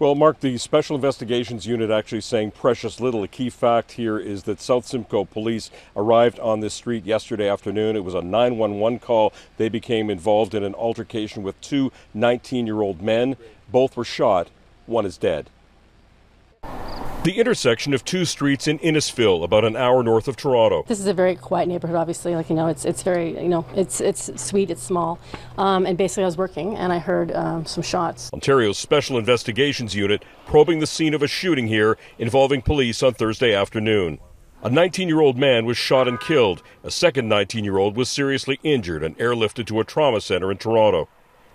Well, Mark, the Special Investigations Unit actually saying precious little. A key fact here is that South Simcoe police arrived on this street yesterday afternoon. It was a 911 call. They became involved in an altercation with two 19 year old men. Both were shot. One is dead. The intersection of two streets in Innisfil, about an hour north of Toronto. This is a very quiet neighborhood, obviously. Like you know, it's it's very you know, it's it's sweet, it's small, um, and basically I was working and I heard um, some shots. Ontario's Special Investigations Unit probing the scene of a shooting here involving police on Thursday afternoon. A 19 year old man was shot and killed. A second 19 year old was seriously injured and airlifted to a trauma center in Toronto.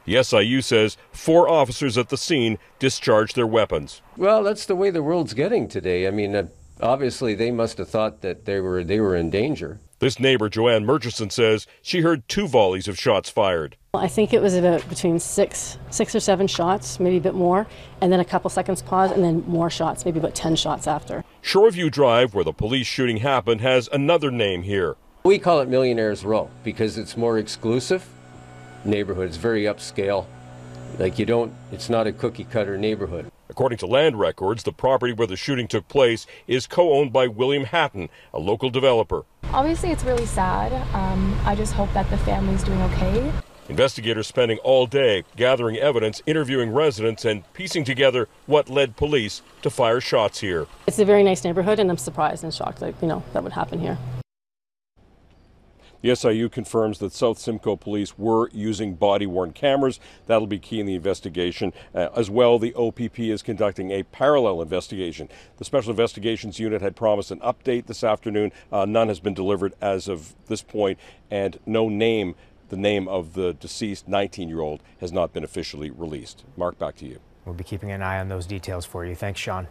The SIU says four officers at the scene discharged their weapons. Well, that's the way the world's getting today. I mean, uh, obviously they must have thought that they were they were in danger. This neighbor, Joanne Murchison, says she heard two volleys of shots fired. I think it was about between six, six or seven shots, maybe a bit more, and then a couple seconds pause, and then more shots, maybe about 10 shots after. Shoreview Drive, where the police shooting happened, has another name here. We call it Millionaires Row because it's more exclusive neighborhood. It's very upscale. Like you don't, it's not a cookie cutter neighborhood. According to land records, the property where the shooting took place is co owned by William Hatton, a local developer. Obviously, it's really sad. Um, I just hope that the family's doing okay. Investigators spending all day gathering evidence, interviewing residents, and piecing together what led police to fire shots here. It's a very nice neighborhood, and I'm surprised and shocked that you know that would happen here. The SIU confirms that South Simcoe police were using body worn cameras. That'll be key in the investigation. Uh, as well, the OPP is conducting a parallel investigation. The Special Investigations Unit had promised an update this afternoon. Uh, none has been delivered as of this point, and no name, the name of the deceased 19 year old, has not been officially released. Mark, back to you. We'll be keeping an eye on those details for you. Thanks, Sean.